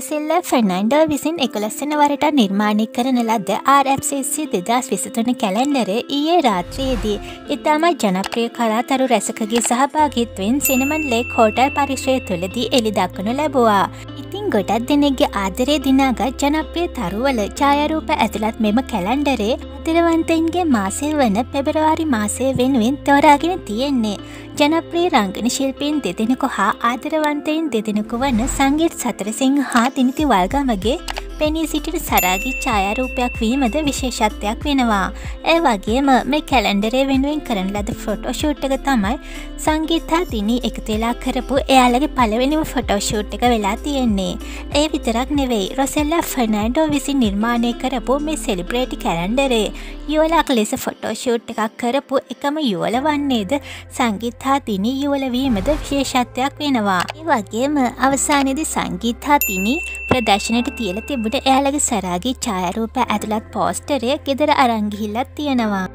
රොසෙල්ල ෆෙනන්ඩෝ විසින් එකොලස්සන වරට නිර්මාණය කරන ලද RFCC දෙදස් විසතුන කැලැන්ඩර ඊයේ රාත්‍රයේදී ඉතාම ජනප්‍රිය කලාතරු රැසකගේ සහභාගිත්වෙන් සිනමන් ලේක් හෝටල් පරිශ්‍රය තුළදී එළි දක්වනු ලැබවා. ඉතින් ගොඩක් දෙනෙක්ගේ ආදරේ දිනාගත් ජනප්‍රිය තරුවල ඡායරූප ඇතුළත් මෙම කැලන්ඩරේ ආදරවන්තයින්ගේ මාසය වන පෙබරවාරි මාසය වෙනුවෙන් තෝරාගෙන තියෙන්නේ. ජනප්‍රී රංගන ශිල්පීන් දෙදෙනෙකු හා ආදරවන්තයින් දෙදෙනෙකු වන සංගීත් සතරසිංහ හා දිනිති වල්ගමගේ පෙනී සිටිට සරාගි ඡායාරූපයක් වීමද විශේෂත්වයක් වෙනවා. ඒ වගේම මේ කැලන්ඩරේ වෙනුවෙන් කරන ලද ෆොටෝෂූට්ක තමයි සංගීතා දිනී එකතුවෙලා කරපු එයාලගේ පළවෙනිම ෆොටෝෂූට් එක වෙලා තියෙන්නේ. ඒ විතරක් නෙවෙයි රොසෙල්ලා ෆර්නන්ඩෝ විසින් නිර්මාණය කරපු මේ සෙලිබ්‍රේටි කැලන්ඩරේ යුවලක් ලෙස ෆොටෝෂූට් එකක් කරපු එකම යුවල වන්නේද සංගීත්හා තිනී යුවලවීමද විශේෂත්වයක් වෙනවා. ඒ වගේම අවසානයේදී සංගීත්හා තිනී ප්‍රදර්ශනයට තියල තිබුට එයාලගේ සරාගේ ඡායරූප ඇතුළත් පෝස්ටරය ගෙදර අරංගිහිල්ලත් තියෙනවා.